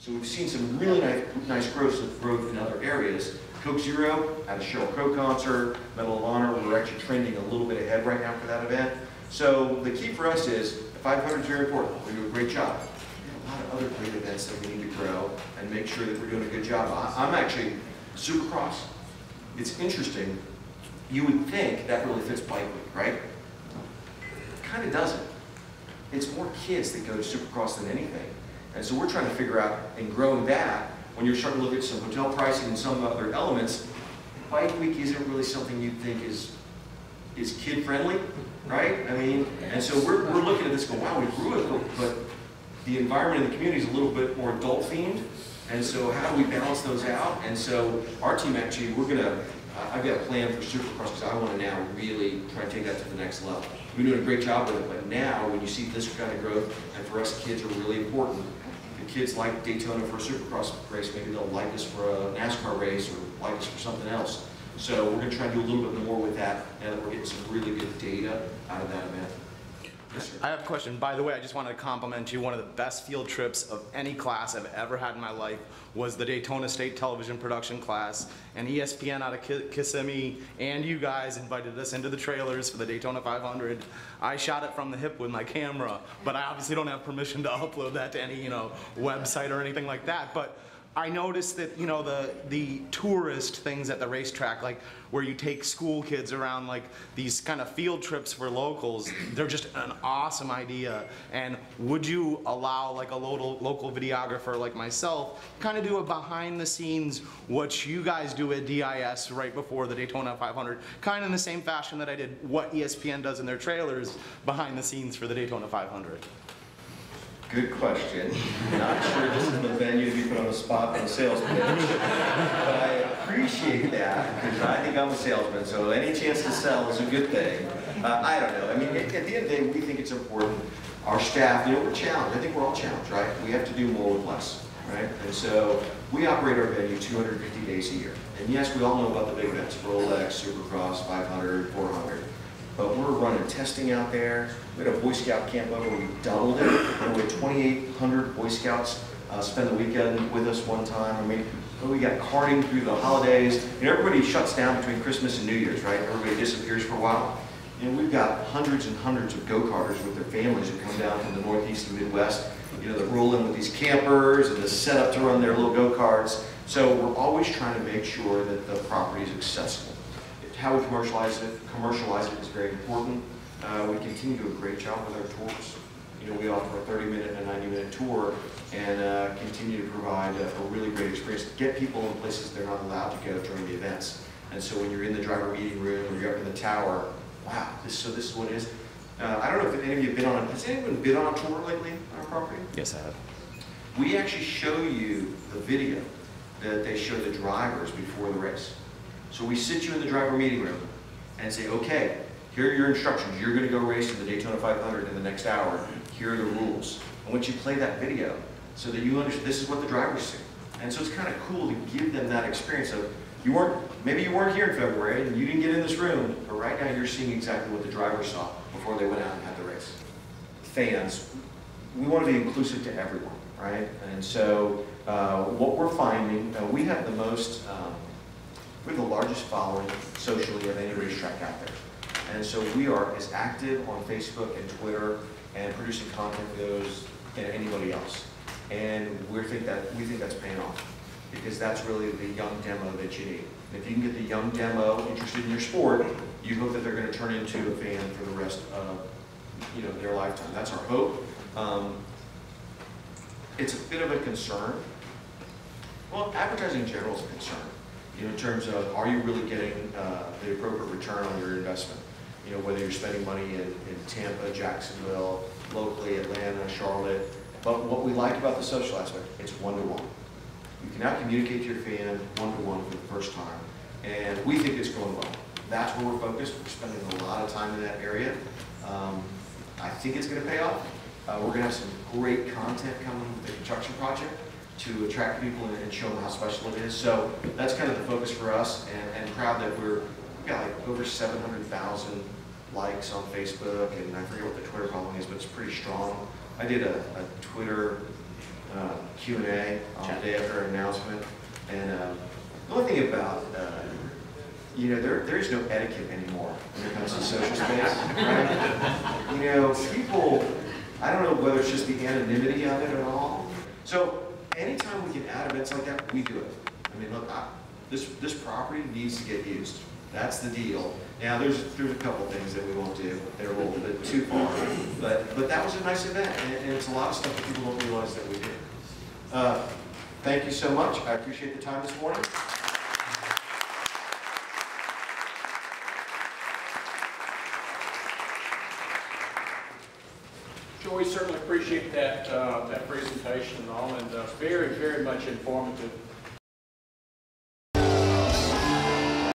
So we've seen some really nice, nice growth, growth in other areas. Coke Zero had a Sheryl Crow concert, Medal of Honor, we're actually trending a little bit ahead right now for that event. So the key for us is, 500 is very important, we do a great job. We have a lot of other great events that we need to grow and make sure that we're doing a good job. I- I'm actually, Supercross, it's interesting, you would think that really fits Bike Week, right? It kind of doesn't. It's more kids that go to Supercross than anything. And so we're trying to figure out, and growing that, when you're starting to look at some hotel pricing and some other elements, Bike Week isn't really something you'd think is, is kid-friendly, right? I mean, and so we're, we're looking at this going, wow, we grew it, but the environment in the community is a little bit more adult-themed. And so how do we balance those out? And so our team actually, we're gonna, I- I've got a plan for Supercross because I want to now really try to take that to the next level. We're doing a great job with it, but now when you see this kind of growth, and for us, kids are really important. Kids like Daytona for a Supercross race, maybe they'll like us for a NASCAR race or like us for something else. So we're going to try to do a little bit more with that now that we're getting some really good data out of that event. I have a question. By the way, I just wanted to compliment you. One of the best field trips of any class I've ever had in my life was the Daytona State Television Production class. And ESPN out of Kissimmee and you guys invited us into the trailers for the Daytona 500. I shot it from the hip with my camera, but I obviously don't have permission to upload that to any, you know, website or anything like that. But I noticed that, you know, the, the tourist things at the racetrack, like where you take school kids around like these kind of field trips for locals, they're just an awesome idea. And would you allow like a local, local videographer like myself, kind of do a behind the scenes, what you guys do at DIS right before the Daytona 500, kind of in the same fashion that I did what ESPN does in their trailers behind the scenes for the Daytona 500? Good question. Not sure this is the venue to be put on the spot for a sales pitch. But I appreciate that because I think I'm a salesman, so any chance to sell is a good thing. Uh, I don't know. I mean, at, at the end of the day, we think it's important. Our staff, you know, we're challenged. I think we're all challenged, right? We have to do more with less, right? And so we operate our venue 250 days a year. And yes, we all know about the big events, Rolex, Supercross, 500, 400 but we're running testing out there. We had a Boy Scout camp over, we doubled it, and we had 2,800 Boy Scouts uh, spend the weekend with us one time. I mean, we got karting through the holidays. You know, everybody shuts down between Christmas and New Year's, right? Everybody disappears for a while. And we've got hundreds and hundreds of go-karters with their families who come down from the Northeast and Midwest. You know, that roll in with these campers and the setup to run their little go-karts. So we're always trying to make sure that the property is accessible how we commercialize it, commercialize it is very important. Uh, we continue to do a great job with our tours. You know, we offer a 30-minute and a 90-minute tour and uh, continue to provide a, a really great experience. To get people in places they're not allowed to go during the events. And so when you're in the driver meeting room or you're up in the tower, wow, this, so this is what it is. Uh, I don't know if any of you have been on, has anyone been on a tour lately on our property? Yes, I have. We actually show you the video that they show the drivers before the race. So we sit you in the driver meeting room and say, okay, here are your instructions. You're going to go race in the Daytona 500 in the next hour. Here are the rules. I want you to play that video so that you understand this is what the drivers see. And so it's kind of cool to give them that experience of you weren't maybe you weren't here in February and you didn't get in this room, but right now you're seeing exactly what the drivers saw before they went out and had the race. Fans, we want to be inclusive to everyone, right? And so uh, what we're finding, uh, we have the most. Um, we're the largest following socially of any racetrack out there. And so we are as active on Facebook and Twitter and producing content for those than anybody else. And we think that we think that's paying off because that's really the young demo that you need. If you can get the young demo interested in your sport, you hope that they're going to turn into a fan for the rest of you know their lifetime. That's our hope. Um, it's a bit of a concern. Well, advertising in general is a concern you know, in terms of are you really getting uh, the appropriate return on your investment? You know, whether you're spending money in, in Tampa, Jacksonville, locally, Atlanta, Charlotte. But what we like about the social aspect, it's one-to-one. You can now communicate to your fan one-to-one for the first time. And we think it's going well. That's where we're focused. We're spending a lot of time in that area. Um, I think it's going to pay off. Uh, we're going to have some great content coming with the construction project to attract people and, show them how special it is. So that's kind of the focus for us, and, and proud that we're we've got like over 700,000 likes on Facebook, and I forget what the Twitter following is, but it's pretty strong. I did a, a Twitter uh, Q and A on the day after our announcement. And uh, the only thing about, uh, you know, there, there is no etiquette anymore when it comes to social space, right? You know, people, I don't know whether it's just the anonymity of it at all. So anytime we can add events like that, we do it. I mean, look, I, this, this property needs to get used. That's the deal. Now, there's, there's a couple things that we won't do. They're a little bit too far. But, but that was a nice event, and, and it's a lot of stuff that people don't realize that we do. Uh, Thank you so much. I appreciate the time this morning. Joie, certainly appreciate that, uh, that presentation and all, and uh, very, very much informative